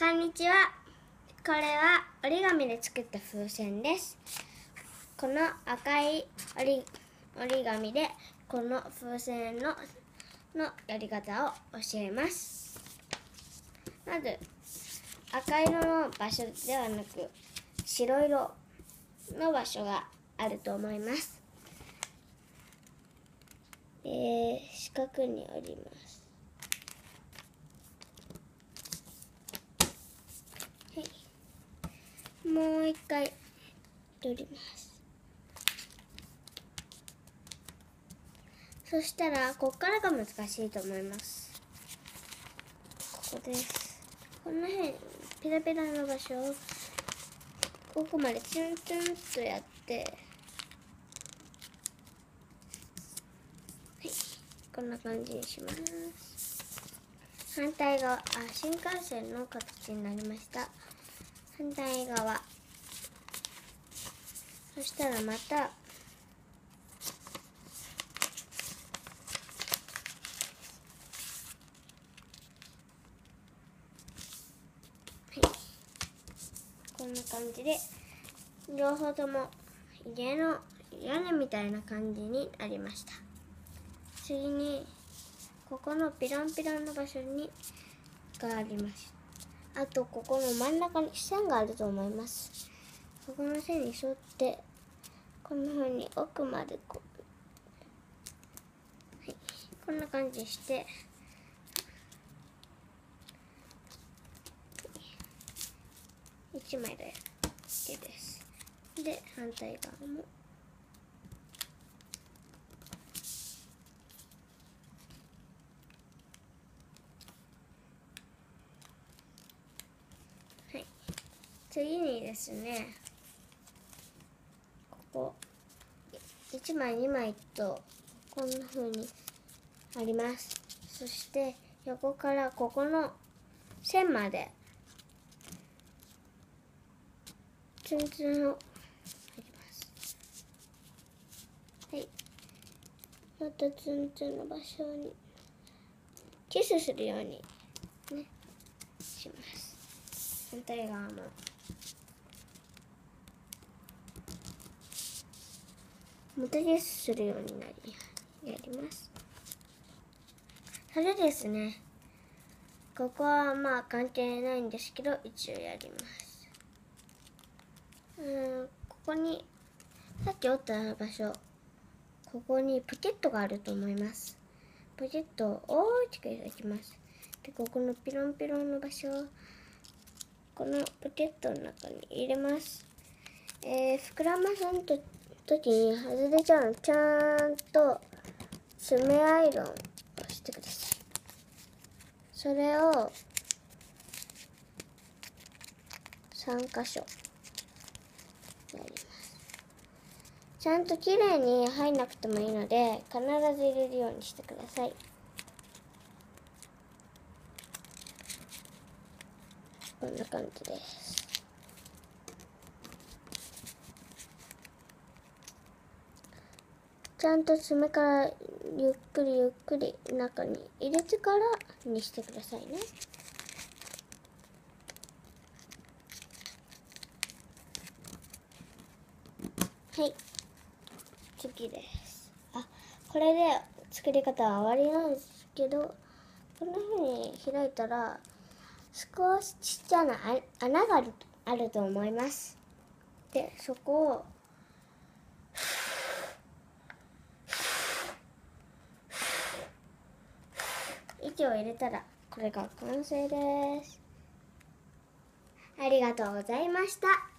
こんにちは。これは折り紙で作った風船です。この赤い折り折り紙でこの風船ののやり方を教えます。まず赤色の場所ではなく白色の場所があると思います。えー、四角に折ります。はい。もう一回取ります。そしたらここからが難しいと思います。ここです。こんなふうにペラペラの場所をここまでツンツンとやって。はい、こんな感じにします。反対側、あ、新幹線の形になりました。反対側。そしたらまた、はい。こんな感じで、両方とも家の屋根みたいな感じになりました。次にここのピロンピロンの場所にがありますあとここの真ん中に線があると思います。ここの線に沿ってこんな風に奥までこう、はい、こんな感じして。一枚で OK です。で反対側もはい、次にですねここ1枚2枚とこんな風にあります。そして横からここの線までツンツンを貼ります。はい。またツンツンの場所にキスするようにねします。反対側も。またキスするようになりやります。それですね。ここはまあ関係ないんですけど一応やります。うんここにさっき折った場所ここにポケットがあると思います。ポケットを大きく開きます。でここのピロンピロンの場所このポケットの中に入れます。えー、膨らますと時に外れちゃうのちゃんと爪アイロンをしてください。それを3箇所やります。ちゃんときれいに入んなくてもいいので必ず入れるようにしてください。こんな感じです。ちゃんと爪からゆっくりゆっくり中に入れてからにしてくださいね。はい。次です。あ、これで作り方は終わりなんですけど、こんな風に開いたら、少しちっちゃな穴があるあると思います。で、そこを、息を入れたら、これが完成です。ありがとうございました。